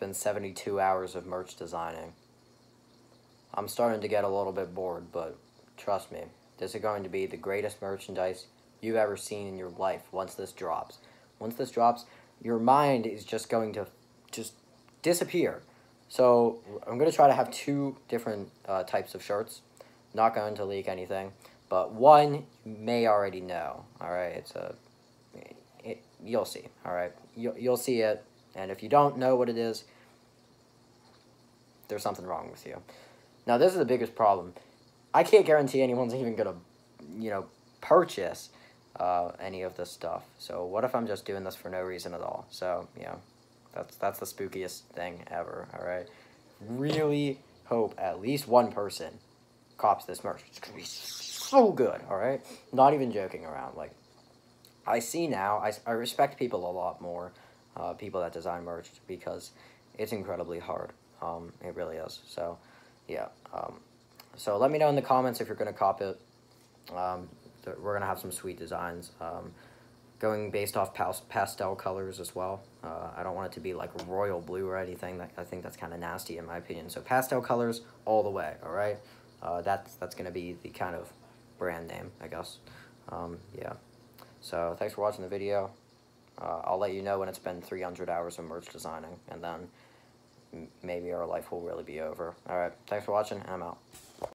been 72 hours of merch designing. I'm starting to get a little bit bored, but trust me, this is going to be the greatest merchandise you've ever seen in your life once this drops. Once this drops, your mind is just going to just disappear. So I'm going to try to have two different uh, types of shirts. Not going to leak anything, but one you may already know. All right, it's a it, you'll see. All right, you'll you'll see it, and if you don't know what it is, there's something wrong with you. Now this is the biggest problem. I can't guarantee anyone's even gonna, you know, purchase uh, any of this stuff. So what if I'm just doing this for no reason at all? So yeah, that's that's the spookiest thing ever. All right, really hope at least one person cops this merch. It's gonna be so good. All right, not even joking around. Like I see now, I I respect people a lot more, uh, people that design merch because it's incredibly hard. Um, it really is. So yeah. Um, so let me know in the comments if you're gonna cop it. Um, we're gonna have some sweet designs. Um, going based off pastel colors as well. Uh, I don't want it to be like royal blue or anything. I think that's kind of nasty in my opinion. So pastel colors all the way. All right. Uh, that's that's gonna be the kind of brand name, I guess. Um, yeah. So thanks for watching the video. Uh, I'll let you know when it's been 300 hours of merch designing, and then maybe our life will really be over. Alright, thanks for watching, I'm out.